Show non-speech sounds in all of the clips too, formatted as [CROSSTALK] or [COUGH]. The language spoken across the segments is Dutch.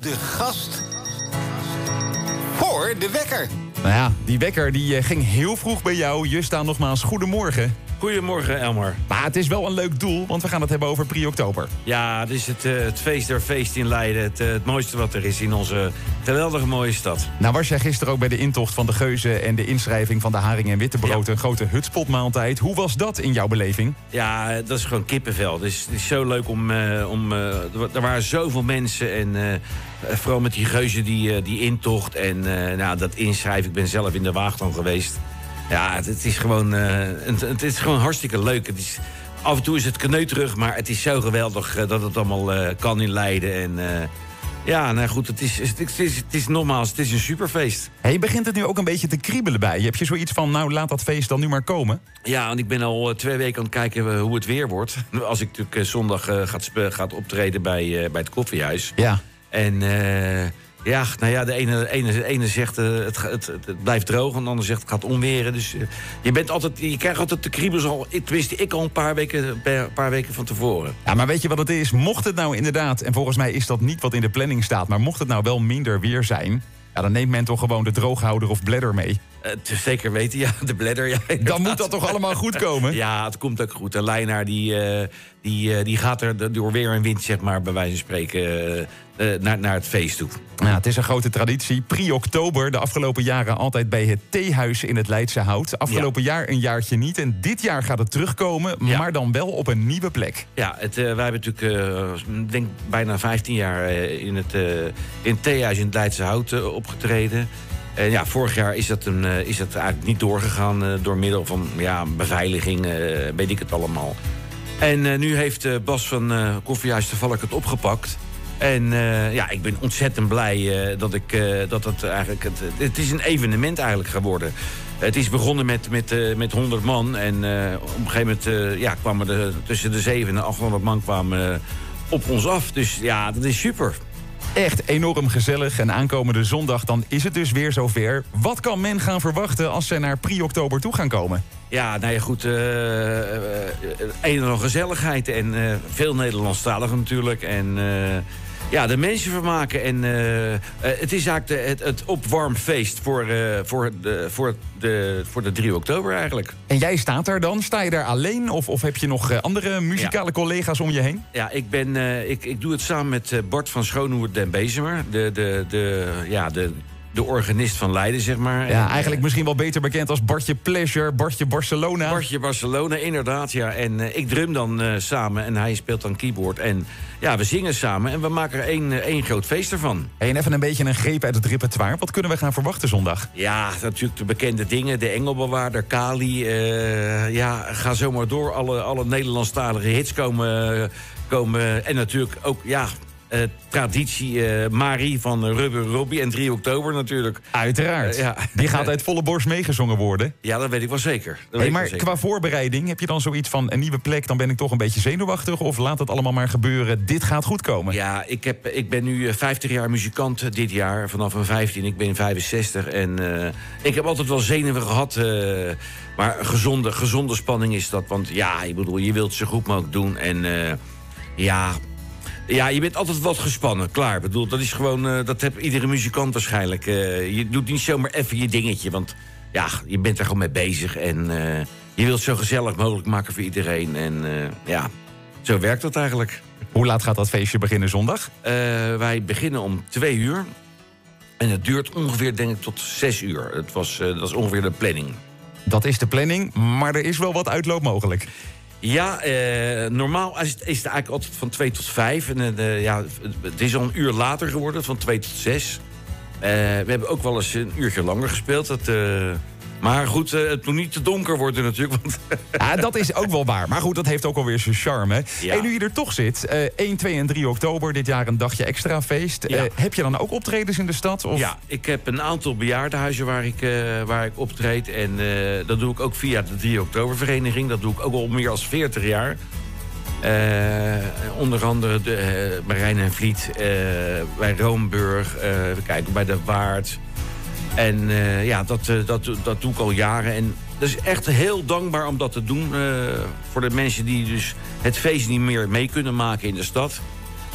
De gast voor de wekker. Nou ja, die wekker die eh, ging heel vroeg bij jou. Justa, nogmaals, goedemorgen. Goedemorgen, Elmar. Maar het is wel een leuk doel, want we gaan het hebben over pre-oktober. Ja, het is het, eh, het feest der feest in Leiden. Het, eh, het mooiste wat er is in onze geweldige mooie stad. Nou was jij gisteren ook bij de intocht van de Geuzen... en de inschrijving van de haring en wittebrood, Ja. een grote hutspotmaaltijd. Hoe was dat in jouw beleving? Ja, dat is gewoon kippenvel. Het is, het is zo leuk om... eh, om eh, er wa- waren zoveel mensen en vooral met die geuzen die, eh, die intocht... en eh, nou, dat inschrijven. Ik ben zelf in de Waagdam geweest. Ja, het, het is gewoon, eh, het, het is gewoon hartstikke leuk. Het is, af en toe is het kneuterig, maar het is zo geweldig... eh, dat het allemaal eh, kan in Leiden. En eh, ja, nou goed, het is, het, is, het, is, nogmaals, het is een superfeest. Hey, begint het nu ook een beetje te kriebelen bij je? Heb je zoiets van, nou laat dat feest dan nu maar komen? Ja, want ik ben al eh, twee weken aan het kijken eh, hoe het weer wordt. [LAUGHS] Als ik natuurlijk eh, zondag eh, gaat, optreden bij, eh, bij het koffiehuis. Ja. En eh, ja, nou ja, de ene, ene, de ene zegt eh, het, het, blijft droog... en de ander zegt het gaat onweren. Dus eh, je, bent altijd, je krijgt altijd de kriebels al... Tenminste, ik al een paar weken, paar weken van tevoren. Ja, maar weet je wat het is? Mocht het nou inderdaad, en volgens mij is dat niet wat in de planning staat... maar mocht het nou wel minder weer zijn... Ja, dan neemt men toch gewoon de drooghouder of bladder mee. Is zeker weten, ja, de bladder. Ja, Dan moet dat toch allemaal goed komen? Ja, het komt ook goed. De Leinaar die, eh, die, eh, die gaat er door weer en wind, zeg maar, bij wijze van spreken, naar, naar het feest toe. Ja, het is een grote traditie. Pre-oktober, de afgelopen jaren altijd bij het theehuis in het Leidse Hout. Afgelopen jaar een jaartje niet. En dit jaar gaat het terugkomen, Ja. maar dan wel op een nieuwe plek. Ja, het, wij hebben natuurlijk, denk bijna 15 jaar in het, in het theehuis in het Leidse Hout opgetreden. En ja, vorig jaar is dat, een, eh, is dat eigenlijk niet doorgegaan eh, door middel van ja, beveiliging, eh, weet ik het allemaal. En nu heeft Bas van eh Koffiehuis Valk het opgepakt. En ja, ik ben ontzettend blij dat ik dat het eigenlijk. Het, het is een evenement eigenlijk geworden. Het is begonnen met, met, met 100 man. En op een gegeven moment ja, kwamen er tussen de 700 en 800 man kwamen, op ons af. Dus ja, dat is super. Echt enorm gezellig. En aankomende zondag dan is het dus weer zover. Wat kan men gaan verwachten als ze naar pre-oktober toe gaan komen? Ja, nou ja, goed. eh, eh, een en al gezelligheid. En veel Nederlandstaligen natuurlijk. En ja, de mensen vermaken. En eh, eh, het is eigenlijk de, het, het opwarmfeest voor, eh, voor, de, voor, de, voor de 3 oktober eigenlijk. En jij staat daar dan? Sta je daar alleen? Of, of heb je nog andere muzikale collega's om je heen? Ja, ik, ben, ik, ik doe het samen met Bart van Schoonhoer den Bezemer. De, de, de, ja, de, de organist van Leiden, zeg maar. Ja, eh, eigenlijk misschien wel beter bekend als Bartje Pleasure, Bartje Barcelona. Bartje Barcelona, inderdaad, ja. En eh, ik drum dan eh, samen en hij speelt dan keyboard. En ja, we zingen samen en we maken er één, één groot feest ervan. Hey, en even een beetje een greep uit het repertoire. Wat kunnen we gaan verwachten zondag? Ja, natuurlijk de bekende dingen. De Engelbewaarder, Kali. ja, ga zomaar door. Alle, alle Nederlandstalige hits komen, komen. En natuurlijk ook, ja... eh, traditie eh, Marie van Rubber Robbie en 3 oktober natuurlijk. Uiteraard. Eh, ja. Die gaat uit volle borst meegezongen worden. Ja, dat weet ik wel zeker. Dat Hey, maar zeker. qua voorbereiding, heb je dan zoiets van een nieuwe plek... dan ben ik toch een beetje zenuwachtig? Of laat het allemaal maar gebeuren, dit gaat goed komen? Ja, ik, heb, ik ben nu eh, 50 jaar muzikant dit jaar, vanaf mijn 15. Ik ben 65 en ik heb altijd wel zenuwen gehad. eh, maar een gezonde, gezonde spanning is dat. Want ja, ik bedoel, je wilt het zo goed mogelijk doen. En ja, ja, je bent altijd wat gespannen, klaar. Ik bedoel, dat is gewoon, eh, dat heeft iedere muzikant waarschijnlijk. Eh, je doet niet zomaar even je dingetje, want ja, je bent er gewoon mee bezig. En eh, je wilt het zo gezellig mogelijk maken voor iedereen. En ja, zo werkt dat eigenlijk. Hoe laat gaat dat feestje beginnen zondag? Wij beginnen om twee uur. En het duurt ongeveer, denk ik, tot zes uur. Het was, dat is ongeveer de planning. Dat is de planning, maar er is wel wat uitloop mogelijk. Ja, eh, normaal is het, is het eigenlijk altijd van twee tot vijf. En, eh, ja, het is al een uur later geworden, van twee tot zes. Eh, we hebben ook wel eens een uurtje langer gespeeld. Dat, eh, maar goed, eh, het moet niet te donker worden natuurlijk. Want Ja, dat is ook wel waar. Maar goed, dat heeft ook alweer zijn charme. Ja. En nu je er toch zit, eh 1, 2 en 3 oktober, dit jaar een dagje extra feest. Ja. Eh, heb je dan ook optredens in de stad? Of? Ja, ik heb een aantal bejaardenhuizen waar ik, eh, waar ik optreed. En eh, dat doe ik ook via de 3 oktobervereniging. Dat doe ik ook al meer dan 40 jaar. Eh, onder andere de, eh, bij Rijn en Vliet, eh, bij Roomburg, eh, we kijken bij de Waard. En eh, ja, dat, eh, dat, dat doe ik al jaren. En dat is echt heel dankbaar om dat te doen. eh, voor de mensen die dus het feest niet meer mee kunnen maken in de stad.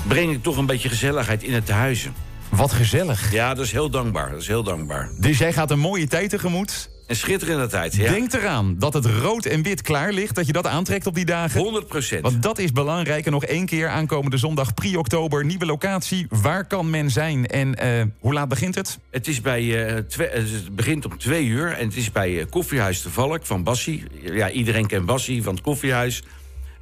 Breng ik toch een beetje gezelligheid in het huizen. Wat gezellig. Ja, dat is heel dankbaar. Dat is heel dankbaar. Dus jij gaat een mooie tijd tegemoet. Een schitterende tijd, ja. Denk eraan dat het rood en wit klaar ligt, dat je dat aantrekt op die dagen. 100 procent. Want dat is belangrijk. En nog één keer aankomende zondag, pre-oktober, nieuwe locatie. Waar kan men zijn en eh, hoe laat begint het? Het, is bij, eh, twee- eh, het begint om twee uur en het is bij eh, Koffiehuis de Valk van Bassie. Ja, iedereen kent Bassie van het Koffiehuis.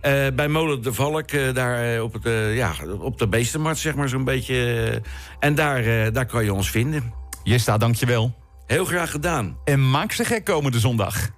Eh, bij Molen de Valk, eh, daar eh, op, het, ja, op de Beestenmarkt, zeg maar zo'n beetje. en daar, daar kan je ons vinden. Jesta, dankjewel. Heel graag gedaan. En maak ze gek komende zondag.